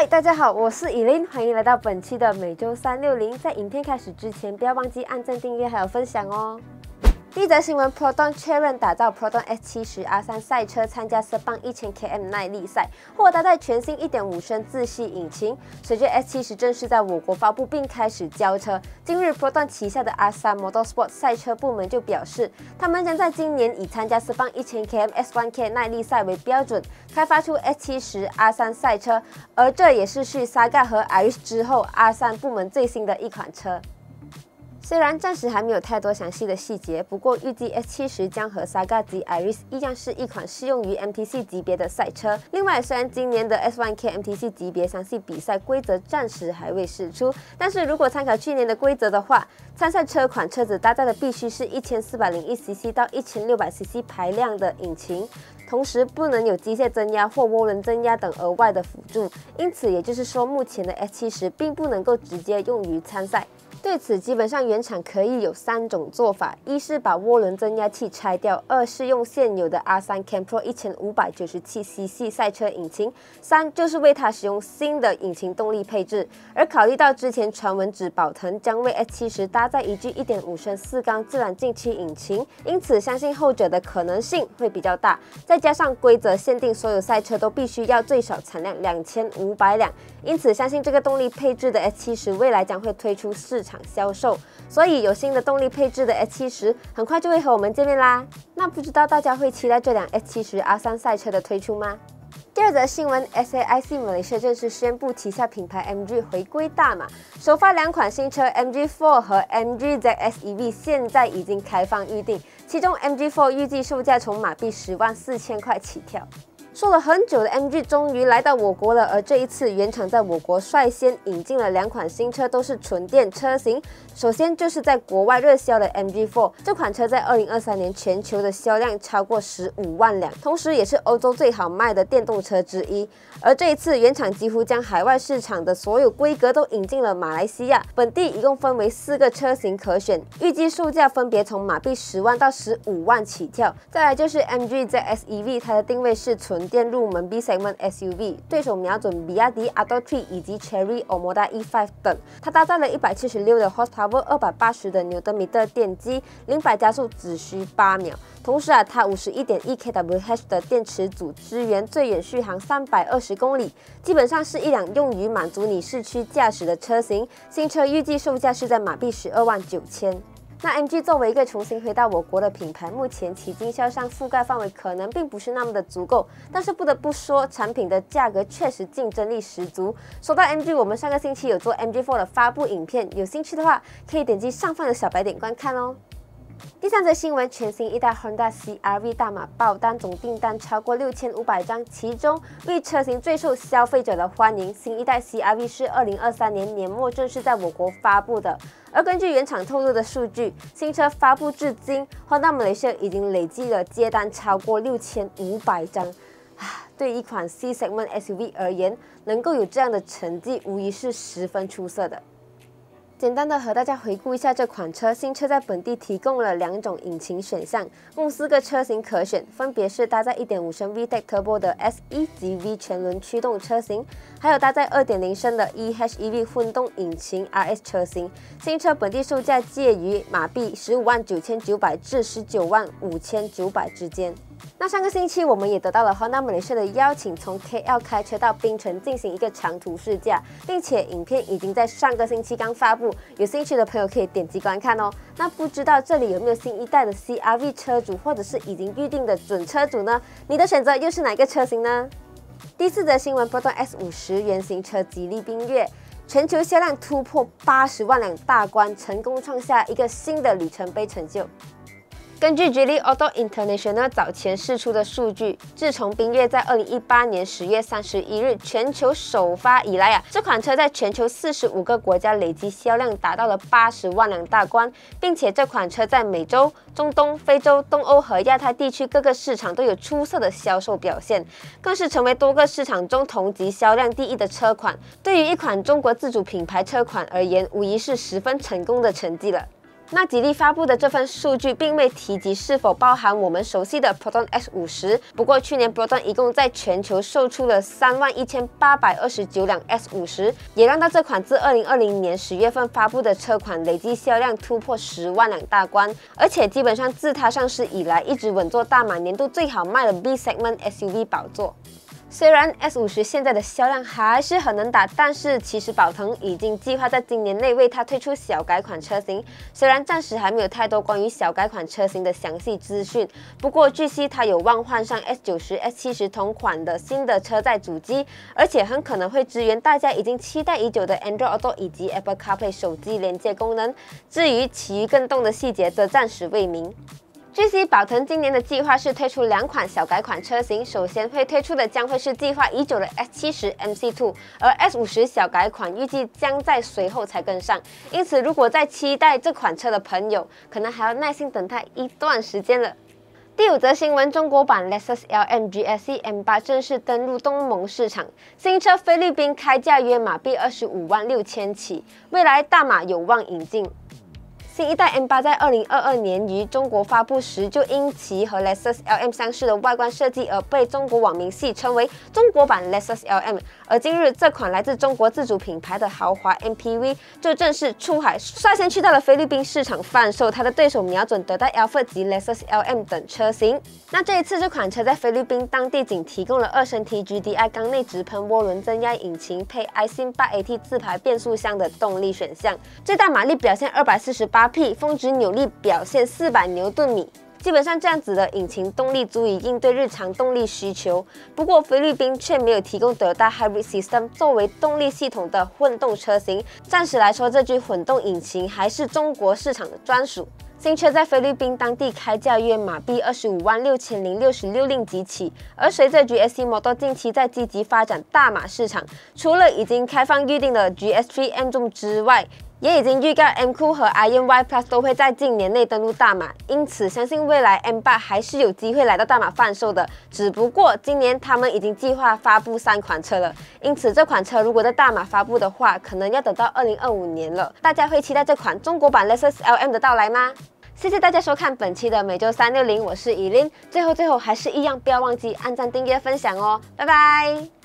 嗨，大家好，我是以琳，欢迎来到本期的每周三六零。在影片开始之前，不要忘记按赞、订阅还有分享哦。第一则新闻，Proton 确认打造 Proton S70 R3 赛车，参加 s p a n 1000 km 耐力赛，或搭载全新1.5升自吸引擎。随着 S70 正式在我国发布并开始交车，今日 Proton 旗下的 R3 Motorsport 赛车部门就表示，他们将在今年以参加 s p a n 1000 km S1K 耐力赛为标准，开发出 S70 R3 赛车，而这也是续 Saga 和 Iris 之后 R3 部门最新的一款车。虽然暂时还没有太多详细的细节，不过预计 S70 将和 Saga 及 Iris 一样是一款适用于 MTC 级别的赛车。另外，虽然今年的 S1K MTC 级别详细比赛规则暂时还未释出，但是如果参考去年的规则的话，参赛车款车子搭载的必须是一千四百零一 cc 到一千六百 cc 排量的引擎，同时不能有机械增压或涡轮增压等额外的辅助。因此，也就是说，目前的 S70 并不能够直接用于参赛。对此，基本上原厂可以有三种做法：一是把涡轮增压器拆掉；二是用现有的 R3 Campro 一千五百九十七 cc 赛车引擎；三就是为它使用新的引擎动力配置。而考虑到之前传闻指宝腾将为 S70 搭载一具一点五升四缸自然进气引擎，因此相信后者的可能性会比较大。再加上规则限定，所有赛车都必须要最少产量两千五百辆，因此相信这个动力配置的 S70 未来将会推出市场。场销售，所以有新的动力配置的 S 七十很快就会和我们见面啦。那不知道大家会期待这辆 S 七十 R 三赛车的推出吗？第二则新闻，SAIC 马来西亚正式宣布旗下品牌 MG 回归大马，首发两款新车 MG Four 和 MG ZS EV 现在已经开放预定，其中 MG4 预计售价从马币十万四千块起跳。说了很久的 MG 终于来到我国了，而这一次原厂在我国率先引进了两款新车，都是纯电车型。首先就是在国外热销的 MG4，这款车在2023年全球的销量超过十五万辆，同时也是欧洲最好卖的电动车之一。而这一次原厂几乎将海外市场的所有规格都引进了马来西亚，本地一共分为四个车型可选，预计售价分别从马币十万到十五万起跳。再来就是 MG ZS EV，它的定位是纯。电入门 B segment SUV，对手瞄准比亚迪 Atto Three 以及 Cherry Omoda E5 等。它搭载了一百七十六的 horsepower，二百八十的牛顿米的电机，零百加速只需八秒。同时啊，它五十一点一 kWh 的电池组支援最远续航三百二十公里，基本上是一辆用于满足你市区驾驶的车型。新车预计售价是在马币十二万九千。那 MG 作为一个重新回到我国的品牌，目前其经销商覆盖范围可能并不是那么的足够，但是不得不说，产品的价格确实竞争力十足。说到 MG，我们上个星期有做 MG4 的发布影片，有兴趣的话可以点击上方的小白点观看哦。第三则新闻，全新一代 Honda CR-V 大马爆单，总订单超过六千五百张，其中为车型最受消费者的欢迎，新一代 CR-V 是二零二三年年末正式在我国发布的。而根据原厂透露的数据，新车发布至今，Honda Malaysia 已经累计了接单超过六千五百张。啊，对一款 C segment SUV 而言，能够有这样的成绩，无疑是十分出色的。简单的和大家回顾一下这款车，新车在本地提供了两种引擎选项，共四个车型可选，分别是搭载1.5升 VTEC Turbo 的 S1 级 V 全轮驱动车型，还有搭载2.0升的 e:HEV 混动引擎 RS 车型。新车本地售价介于马币十五万九千九百至十九万五千九百之间。那上个星期我们也得到了 Honda Malaysia 的邀请，从 KL 开车到槟城进行一个长途试驾，并且影片已经在上个星期刚发布，有兴趣的朋友可以点击观看哦。那不知道这里有没有新一代的 CRV 车主，或者是已经预定的准车主呢？你的选择又是哪个车型呢？第四则新闻，波段 S 五十原型车吉利缤越，全球销量突破八十万辆大关，成功创下一个新的里程碑成就。根据 Geely Auto International 早前释出的数据，自从缤越在二零一八年十月三十一日全球首发以来啊，这款车在全球四十五个国家累计销量达到了八十万辆大关，并且这款车在美洲、中东、非洲、东欧和亚太地区各个市场都有出色的销售表现，更是成为多个市场中同级销量第一的车款。对于一款中国自主品牌车款而言，无疑是十分成功的成绩了。那吉利发布的这份数据并未提及是否包含我们熟悉的 Proton S 五十。不过去年 Proton 一共在全球售出了三万一千八百二十九辆 S 五十，也让到这款自二零二零年十月份发布的车款累计销量突破十万辆大关，而且基本上自它上市以来一直稳坐大马年度最好卖的 B segment SUV 宝座。虽然 S 五十现在的销量还是很能打，但是其实宝腾已经计划在今年内为它推出小改款车型。虽然暂时还没有太多关于小改款车型的详细资讯，不过据悉它有望换上 S 九十、S 七十同款的新的车载主机，而且很可能会支援大家已经期待已久的 Android Auto 以及 Apple CarPlay 手机连接功能。至于其余更动的细节，则暂时未明。据悉，宝腾今年的计划是推出两款小改款车型。首先会推出的将会是计划已久的 S 七十 MC Two，而 S 五十小改款预计将在随后才跟上。因此，如果在期待这款车的朋友，可能还要耐心等待一段时间了。第五则新闻：中国版 Lexus LM GSE M8 正式登陆东盟市场，新车菲律宾开价约马币二十五万六千起，未来大马有望引进。新一代 M8 在二零二二年于中国发布时，就因其和 Lexus LM 相似的外观设计而被中国网民戏称为“中国版 Lexus LM”。而今日，这款来自中国自主品牌的豪华 MPV 就正式出海，率先去到了菲律宾市场贩售。它的对手瞄准德代 Alpha 及 Lexus LM 等车型。那这一次，这款车在菲律宾当地仅提供了二升 TGDI 缸内直喷涡轮增压引擎配 iSIM 8AT 自排变速箱的动力选项，最大马力表现二百四十八。P 峰值扭力表现四百牛顿米，基本上这样子的引擎动力足以应对日常动力需求。不过菲律宾却没有提供得待 Hybrid System 作为动力系统的混动车型。暂时来说，这具混动引擎还是中国市场的专属。新车在菲律宾当地开价约马币二十五万六千零六十六令吉起。而随着 GSC Model 近期在积极发展大马市场，除了已经开放预定的 GS3 M 中之外，也已经预告，M Cool 和 iN Y Plus 都会在近年内登陆大马，因此相信未来 M8 还是有机会来到大马贩售的。只不过今年他们已经计划发布三款车了，因此这款车如果在大马发布的话，可能要等到二零二五年了。大家会期待这款中国版 Lexus LM 的到来吗？谢谢大家收看本期的每周三六零，我是依琳。最后最后还是一样，不要忘记按赞、订阅、分享哦，拜拜。